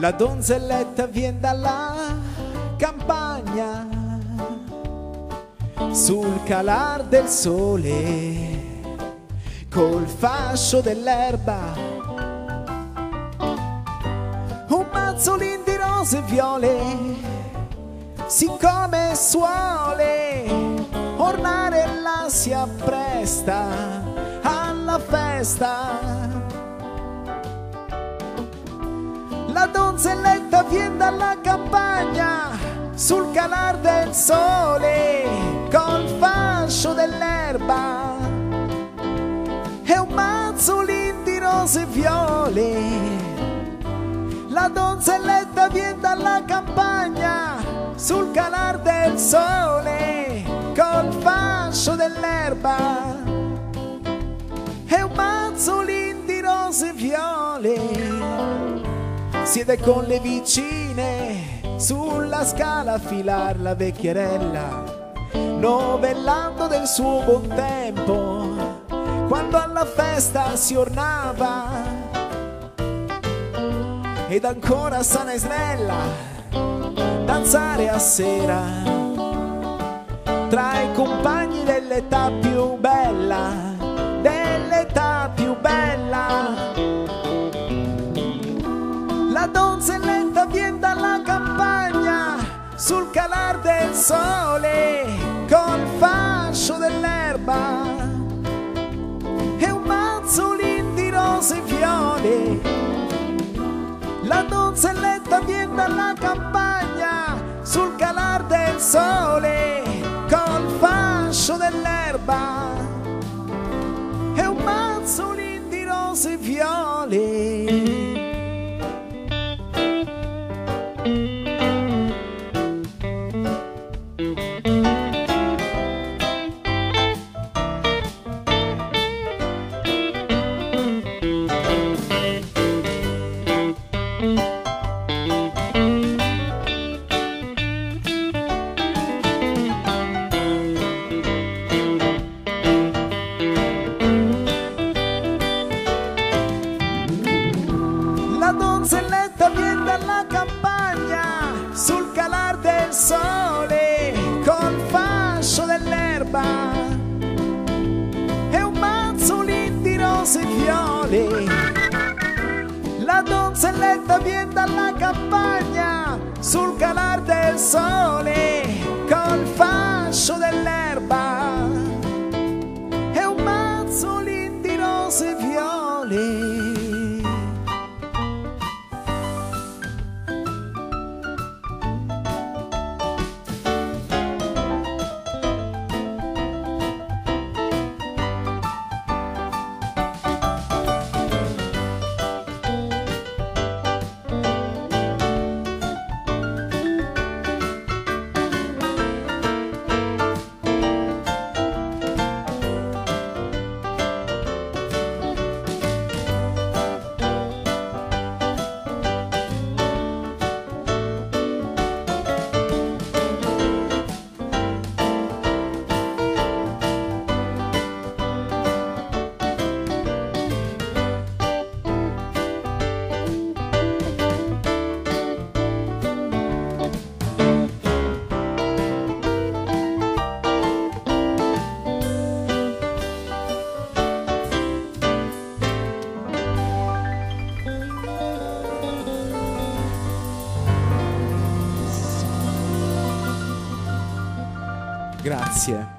La donzelletta viene dalla campagna sul calar del sole col fascio dell'erba. Un mazzolin di rose e viole siccome suole ornare la si appresta alla festa La donzelletta viene dalla campagna sul calar del sole col fascio dell'erba e un mazzolin di rose e viole. La donzelletta viene dalla campagna sul calar del sole col fascio dell'erba siede con le vicine sulla scala a filar la vecchierella, novellando del suo buon tempo, quando alla festa si ornava. Ed ancora sana e snella danzare a sera. Tra i compagni dell'età più bella, sole col fascio dell'erba e un mazzolin di rose e viole. La donzelletta viene dalla campagna sul calar del sole col fascio dell'erba donzelletta viene dalla campagna sul calar del sole col fascio dell'erba e un mazzolin di rose e viole. La donzelletta viene dalla campagna sul calar del sole col fascio dell'erba Grazie.